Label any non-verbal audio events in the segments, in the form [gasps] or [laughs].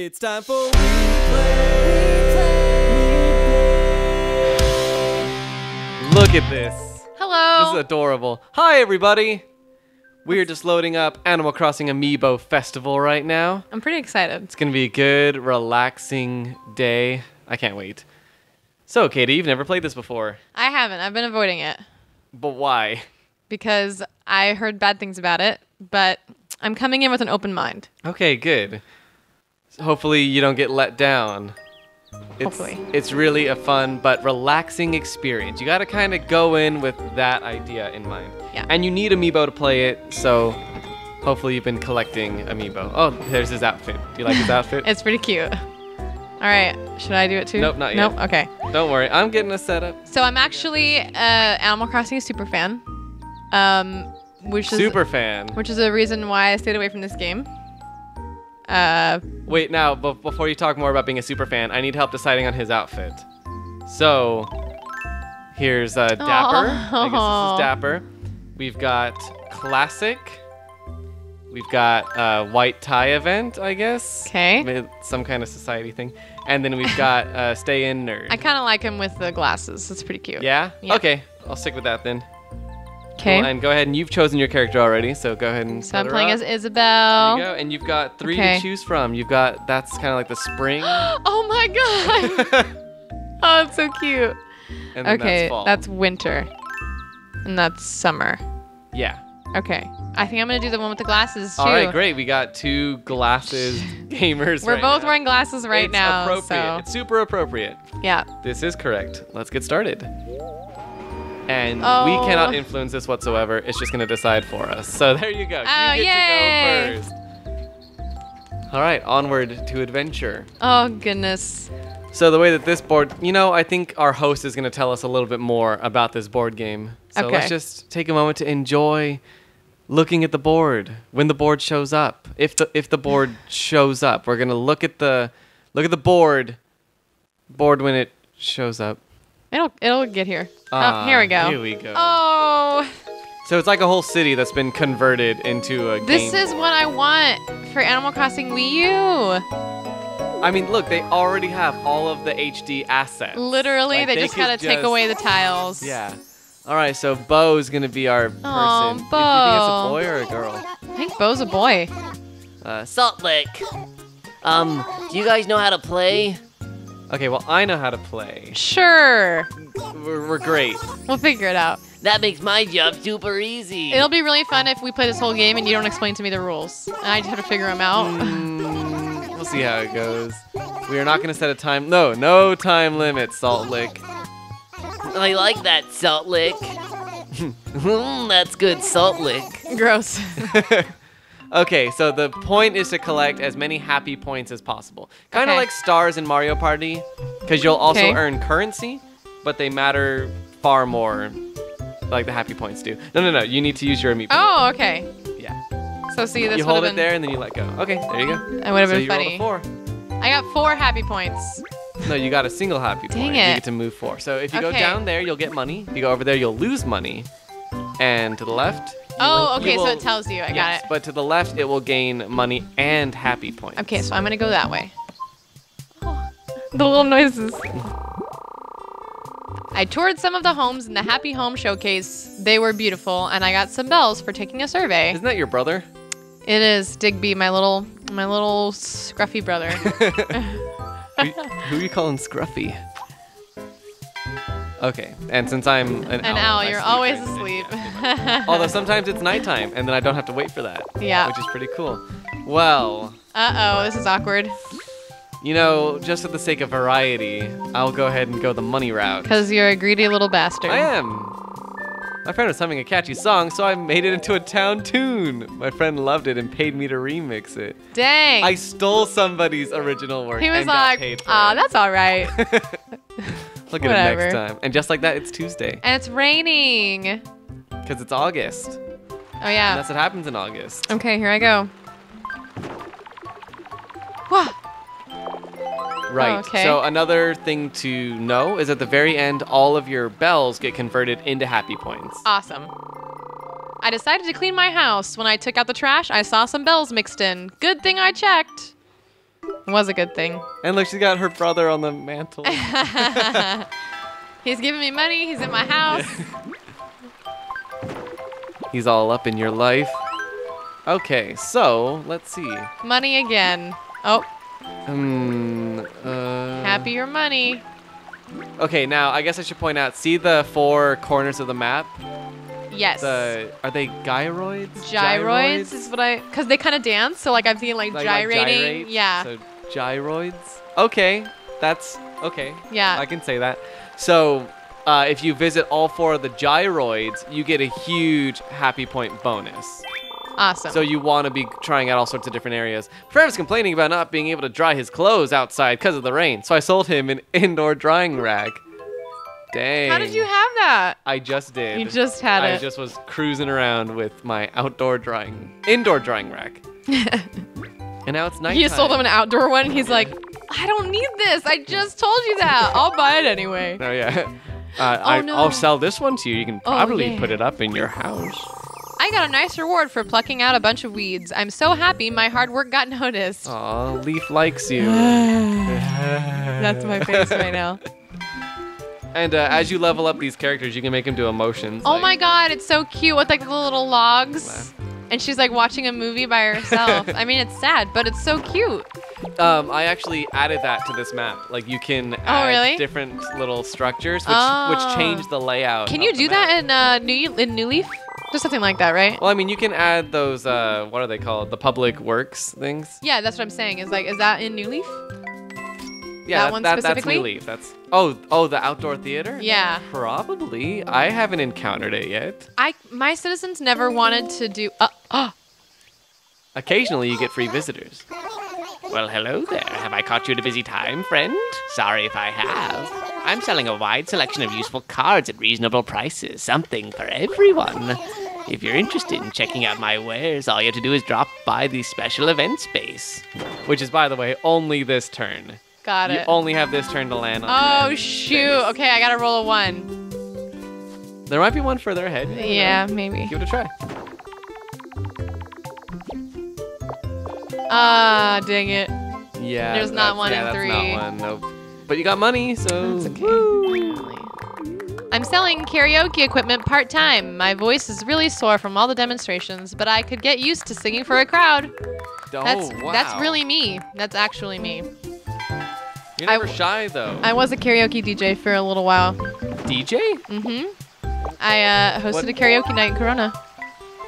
It's time for We Play. Look at this. Hello. This is adorable. Hi, everybody. We are just loading up Animal Crossing Amiibo Festival right now. I'm pretty excited. It's gonna be a good, relaxing day. I can't wait. So, Katie, you've never played this before, I haven't. I've been avoiding it but why? because I heard bad things about it, but I'm coming in with an open mind. Okay, good. Hopefully, you don't get let down. It's, Hopefully. It's really a fun but relaxing experience. You gotta kind of go in with that idea in mind. Yeah. And you need Amiibo to play it, so hopefully you've been collecting Amiibo. Oh, there's his outfit. Do you like his outfit? [laughs] It's pretty cute. All right. Should I do it too? Nope, not Nope. yet. Okay. Don't worry, I'm getting a setup. So I'm actually a Animal Crossing super fan, um, which is Super fan. which is a reason why I stayed away from this game. Uh, Wait, now, be- before you talk more about being a super fan, I need help deciding on his outfit. So, here's uh, Dapper. I guess this is Dapper. We've got Classic. We've got uh, White Tie Event, I guess. 'Kay. Maybe Some kind of society thing. And then we've got uh, Stay In Nerd. [laughs] I kind of like him with the glasses. It's pretty cute. yeah? Yeah. Okay, I'll stick with that then. Okay. And go ahead and you've chosen your character already, so go ahead and. so I'm playing up. as There you go, and you've got three Okay. to choose from. You've got that's kind of like the spring, [gasps] Oh my god. [laughs] oh, it's so cute. and then Okay, that's fall. winter. And that's summer. yeah. Okay. I think I'm gonna do the one with the glasses too. All right, great. We got two glasses [laughs] gamers. We're right both now. wearing glasses right it's now. Appropriate. So It's super appropriate. yeah. This is correct. Let's get started. And we Oh. cannot influence this whatsoever. It's just going to decide for us. So [laughs] there you go. Oh, you get yay. to go first. All right, onward to adventure. Oh goodness. So the way that this board, you know, I think our host is going to tell us a little bit more about this board game. So let's just take a moment to enjoy looking at the board when the board shows up. If the if the board [laughs] shows up, we're going to look at the look at the board board when it shows up. It'll it'll get here. Ah, oh, here we go. Here we go. Oh, So it's like a whole city that's been converted into a this game. is what I want for Animal Crossing Wii U. I mean, look, they already have all of the HD assets. Literally, Like, they, just could gotta take away the tiles. Yeah. All right, so Bo's gonna be our person. Aw, Do you think it's a Bo. boy or a girl? I think Bo's a boy. Uh, Salt Lake. Um, do you guys know how to play? Okay, well I know how to play. Sure. We're, we're great. We'll figure it out. That makes my job super easy. It'll be really fun if we play this whole game and you don't explain to me the rules. And I just have to figure them out. Mm, we'll see how it goes. We are not gonna set a time. No, no time limit. Salt Lick. I like that Salt Lick. [laughs] Mm, That's good Salt Lick. Gross. [laughs] okay, so the point is to collect as many happy points as possible. Kind of Okay. like stars in Mario Party, because you'll also Okay. earn currency, but they matter far more, like the happy points do. No, no, no. You need to use your amiibo. oh, okay. Yeah. So see, this you hold have it there and then you let go. Okay, there you go. It would have so been you funny. four. I got four happy points. No, you got a single happy Dang point. You it. get to move four. So if you go down there, you'll get money. If you go over there, you'll lose money. And to the left. You Oh, okay. you so it tells you. I yes, got it. but to the left, it will gain money and happy points. Okay, so I'm gonna go that way. [gasps] the little noises. I toured some of the homes in the Happy Home Showcase. They were beautiful, and I got some bells for taking a survey. Isn't that your brother? It is Digby, my little, my little scruffy brother. [laughs] [laughs] who, who are you calling Scruffy? Okay, and since I'm an, An owl, owl, you're always day. asleep. [laughs] Although sometimes it's nighttime, and then I don't have to wait for that. Yeah. Which is pretty cool. Well, Uh oh, this is awkward. you know, just for the sake of variety, I'll go ahead and go the money route. Cause you're a greedy little bastard. I am. My friend was humming a catchy song, so I made it into a town tune. My friend loved it and paid me to remix it. Dang. I stole somebody's original work he was and like, ah, it. that's all right. [laughs] Look at it next time. And just like that, it's Tuesday. and it's raining. Because it's August. Oh And yeah. that's what happens in August. Okay, here I go. Wow. Right. okay. So another thing to know is at the very end, all of your bells get converted into happy points. Awesome. I decided to clean my house. When I took out the trash, I saw some bells mixed in. Good thing I checked. It was a good thing. And look, she's got her brother on the mantle. [laughs] [laughs] He's giving me money. He's in my house. [laughs] He's all up in your life. Okay, so let's see. money again. Oh, Hmm. Uh, happy your money. Okay, now I guess I should point out. See the four corners of the map. Yes. The are they gyroids? gyroids is what I, cause they kind of dance. So like I'm thinking like, Like- like gyrating. gyrate? yeah. So gyroids. Okay, that's okay. yeah. I can say that. So, uh, if you visit all four of the gyroids, you get a huge happy point bonus. awesome. So you want to be trying out all sorts of different areas. Travis complaining about not being able to dry his clothes outside because of the rain, so I sold him an indoor drying rack. Dang. How did you have that? I just did. You just had I it. I just was cruising around with my outdoor drying, indoor drying rack. [laughs] and now it's nighttime. He sold him an outdoor one. He's like, I don't need this. I just told you that. I'll buy it anyway. Oh yeah. [laughs] Uh, I, Oh, no. I'll sell this one to you. You can Oh, probably yeah. put it up in your house. I got a nice reward for plucking out a bunch of weeds. I'm so happy my hard work got noticed. Aw, Leif likes you. [sighs] That's my face right now. And uh, as you level up these characters, you can make them do emotions. Oh like- my god, it's so cute with like the little logs. And she's like watching a movie by herself. [laughs] I mean, it's sad, but it's so cute. Um, I actually added that to this map. Like you can add Oh, really? different little structures, which Oh. which change the layout. Can you do that in uh, New in New Leaf? Just something like that, right? Well, I mean, you can add those. Uh, what are they called? The public works things. Yeah, that's what I'm saying. Is like, is that in New Leaf? Yeah, That one that's specifically? New Leaf. That's oh oh the outdoor theater. Yeah. Probably. I haven't encountered it yet. I my citizens never wanted to do. Uh, oh, Occasionally, you get free visitors. Well, hello there. Have I caught you at a busy time, friend? Sorry if I have. I'm selling a wide selection of useful cards at reasonable prices, something for everyone. If you're interested in checking out my wares, all you have to do is drop by the special event space. Which is, by the way, only this turn. Got You only have this turn to land on Oh shoot! Okay, I gotta roll a one. There might be one further ahead. Never know. Yeah, maybe. Give it a try. Ah, dang it. Yeah. There's not that's- one yeah, in that's three. not one. Nope. But you got money, so. That's okay. I'm selling karaoke equipment part time. My voice is really sore from all the demonstrations, but I could get used to singing for a crowd. Oh, That's wow. that's really me. That's actually me. You're I never w- shy though. I was a karaoke DJ for a little while. DJ? Mm-hmm. I uh, hosted What- a karaoke night in Corona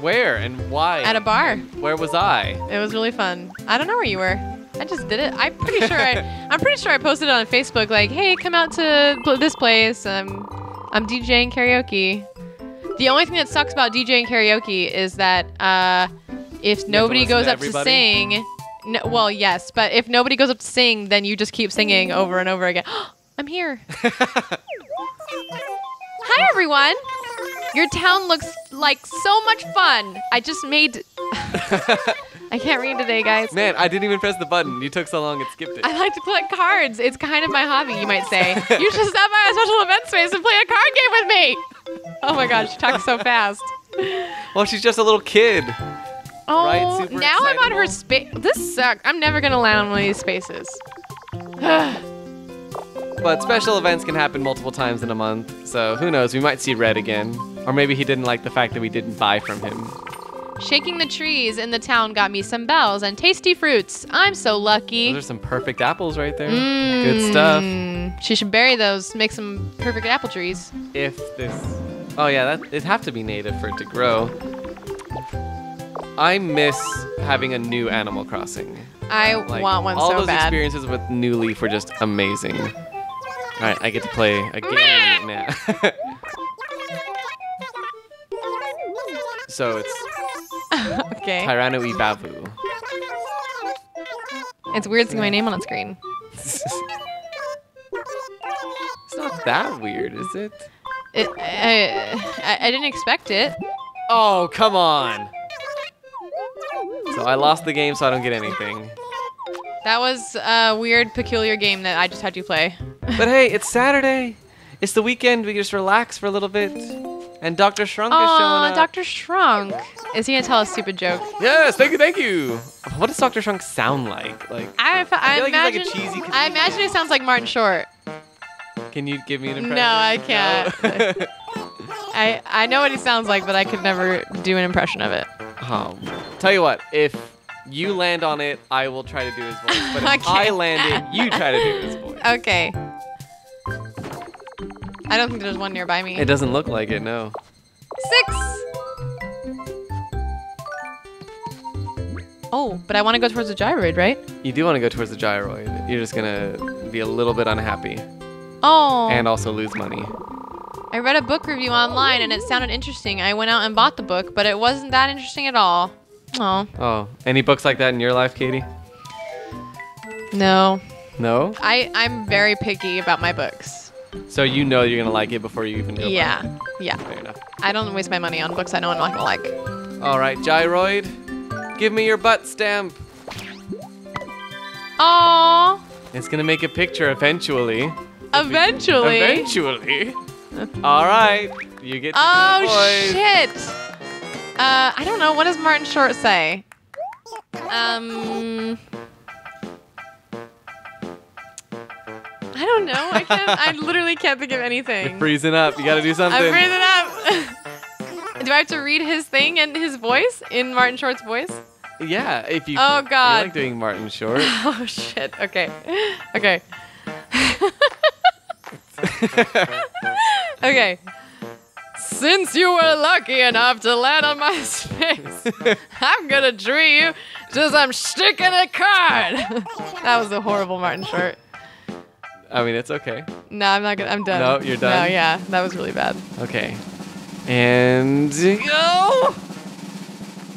Where and why? at a bar. Where was I? It was really fun. I don't know where you were. I just did it. I'm pretty sure. I, [laughs] I'm pretty sure I posted it on Facebook. Like, hey, come out to this place. I'm, I'm DJing karaoke. The only thing that sucks about DJing karaoke is that uh, if nobody goes to up to sing, no, well, yes, but if nobody goes up to sing, then you just keep singing over and over again. [gasps] I'm here. [laughs] Hi, everyone. Your town looks like so much fun. I just made. [laughs] I can't read today, guys. Man, I didn't even press the button. You took so long it skipped it. I like to collect cards. It's kind of my hobby, you might say. you should stop by a special event space and play a card game with me. Oh my gosh, she talks so fast. Well, she's just a little kid. Oh, Right, super now I'm on her space. This sucks. I'm never gonna land on one of these spaces. [sighs] But special events can happen multiple times in a month, so who knows? We might see Redd again. Or maybe he didn't like the fact that we didn't buy from him. Shaking the trees in the town got me some bells and tasty fruits. I'm so lucky. Those are some perfect apples right there. Good stuff. Mm, She should bury those. Make some perfect apple trees. If this. Oh, yeah, that it'd have to be native for it to grow. I miss having a new Animal Crossing. I Like, want one all so those bad. experiences with New Leaf were just amazing. All right, I get to play a game now. so it's [laughs] okay. Tyranno Ibavu. It's weird seeing my name on a screen. [laughs] it's not that weird, is it? It, I, I, I didn't expect it. Oh, come on. So I lost the game, so I don't get anything. That was a weird, peculiar game that I just had to play. But hey, it's [laughs] Saturday. It's the weekend. We can just relax for a little bit. And Dr. Shrunk is showing Oh, up. Dr. Shrunk. Is he gonna tell a stupid joke? Yes, thank you, thank you. What does Dr. Shrunk sound like? Like, I, I, feel like he's like a imagine. cheesy I imagine he sounds like Martin Short. can you give me an impression? No, I can't. No? [laughs] I I know what he sounds like, but I could never do an impression of it. oh, tell you what, if you land on it, I will try to do his voice. But if [laughs] I Okay. land it, you try to do his voice. [laughs] Okay. I don't think there's one nearby me. It doesn't look like it, no. Six. Oh, but I want to go towards the gyroid, right? You do want to go towards the gyroid. You're just gonna be a little bit unhappy Oh. and also lose money. I read a book review online and it sounded interesting. I went out and bought the book, but it wasn't that interesting at all. Oh, Oh, any books like that in your life, Katie? no. No. I, I'm very picky about my books. So you know you're gonna like it before you even go. buy Yeah. it. Yeah. Fair enough. I don't waste my money on books I know I'm not going to like. All right, gyroid, give me your butt stamp. Aww. It's gonna make a picture eventually. Eventually. Eventually. [laughs] All right, you get to Oh, shit. Uh, I don't know. What does Martin Short say? Um. I don't know. I can't. I [laughs] literally can't think of anything. You're freezing up. You gotta do something. I'm freezing up. [laughs] Do I have to read his thing and his voice in Martin Short's voice? Yeah, if you. Oh, you God. like doing Martin [laughs] Short. Oh shit. Okay. Okay. okay. Since you were lucky enough to land on my [laughs] space, I'm gonna treat you just I'm sticking a card. [laughs] that was a horrible Martin Short. I mean, it's okay. No, I'm not gonna. I'm done. No, you're done. No, yeah, that was really bad. Okay. And go. Oh!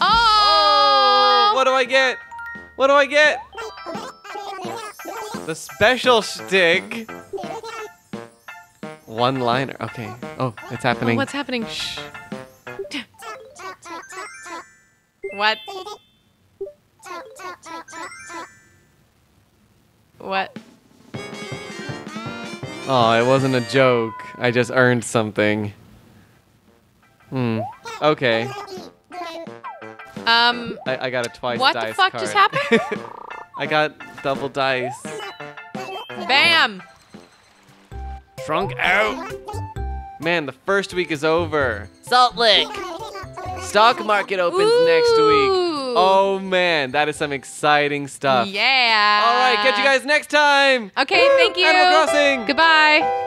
oh! What do I get? What do I get? The special stick. One liner. Okay. Oh, it's happening. What's happening? Shh. What? What? Oh, it wasn't a joke. I just earned something. Hmm. Okay. Um, I, I got a twice What the dice fuck card. just happened? [laughs] I got double dice. bam! Shrunk out. Man, the first week is over. Salt Lick. Stock market opens next week. Oh man, that is some exciting stuff. Yeah. All right, catch you guys next time. Okay, thank you. Animal Crossing. Goodbye.